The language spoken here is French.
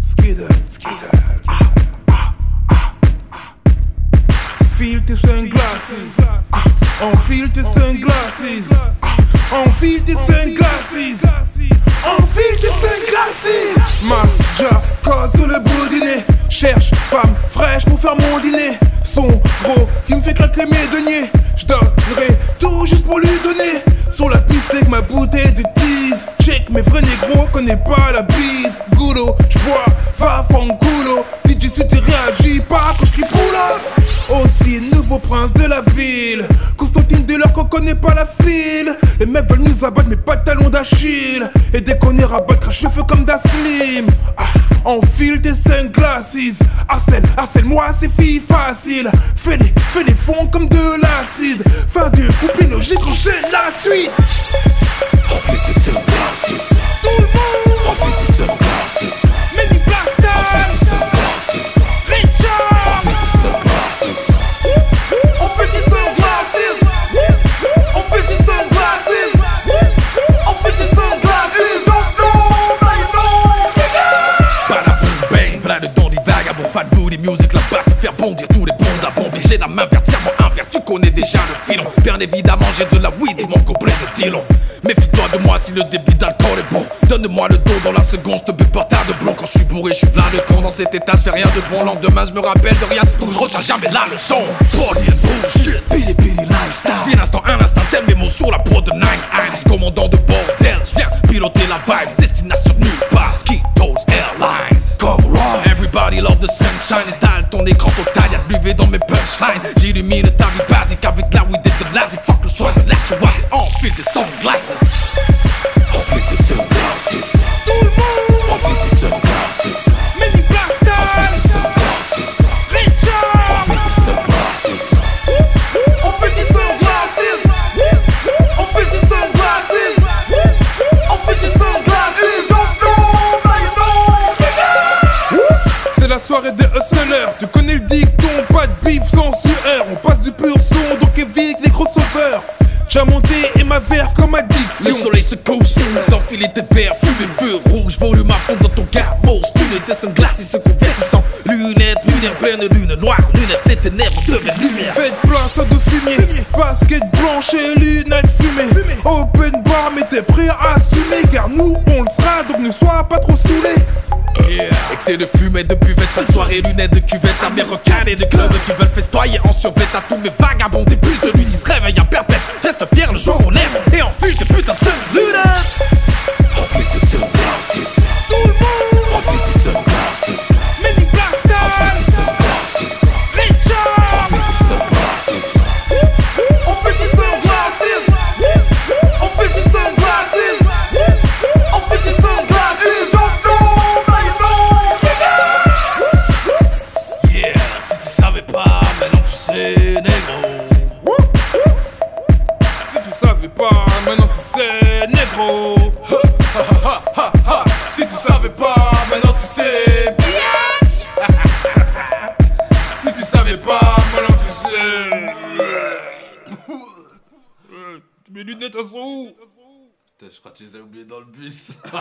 Skidder, skidder, ah, ah, ah, Feel tes sunglasses, enfile tes sunglasses, enfile tes sunglasses, enfile tes sunglasses. Mars, Jaff, code sous le bout cherche femme fraîche pour faire mon dîner. J'bois, va fanculo. DJ si tu réagis pas quand j'cris poula. Aussi, nouveau prince de la ville. Constantine de leur qu'on connaît pas la file. Les mecs veulent nous abattre, mais pas talons d'Achille. Et dès qu'on ira battre, je feu comme d'Aslim. Ah, enfile tes sunglasses. Harcèle, harcèle-moi, c'est fille facile. Fais les, fais les fonds comme de l'acide. Fin de couplet logique, enchaîne la suite. Don des vagabonds. Fat booty music, la basse, faire bondir tous les bons à bomber J'ai la main verte, serment inverse, tu connais déjà le filon. Bien évidemment j'ai de la weed et mon complet de Dillon Méfie-toi de moi si le débit d'alcool est bon. Donne-moi le dos dans la seconde, je te bute par de blanc. Quand je suis bourré, je suis plein de con Dans cet état, je fais rien de bon. Lendemain, je me rappelle de rien, donc je retiens jamais la leçon. Body and bullshit, pili pili lifestyle. Je l'instant, un instant, tel mes mots sur la peau de Nine Eyes Commandant de bordel, je viens piloter la vibes sunshine Étale ton écran total, y'a de l'UV dans mes punchlines. J'illumine ta vie basique avec la weed et de l'asile Fuck le soin de what et enfile tes sunglasses. Enfile tes sunglasses Tu connais le dicton, pas de bif sans sueur. On passe du pur son, donc évite les crossovers. J'ai monté et ma verve comme Le addiction. soleil se couche, d'enfiler tes verres, fumer feu rouge, volume à fond dans ton gamos, tu n'es des sunglasses, se convertissant, lunettes, lunettes pleines, lunettes noires, lunettes, les ténèbres deviennent lumière. Faites place à de fumier, basket blanche et lunettes fumées. Open bar, mais t'es prêt à assumer, car nous on le sera, donc ne sois pas trop saoulé. Excès de fumée, de buvette, pas de soirée, lunettes de cuvette, américaine et de clubs qui veulent festoyer en survêt à tous mes vagabonds, des puces de nuit, ils se réveillent à perpète, reste fier le jour on lève et enfile tes Si tu savais pas, maintenant tu sais. Si tu savais pas, maintenant tu sais. Mes lunettes, elles sont où? Putain, je crois que tu les as oubliés dans le bus.